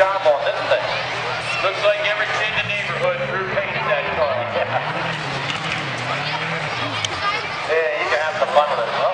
job on this thing. Looks like every kid in the neighborhood drew painted that car. Yeah, yeah you can have some fun with it.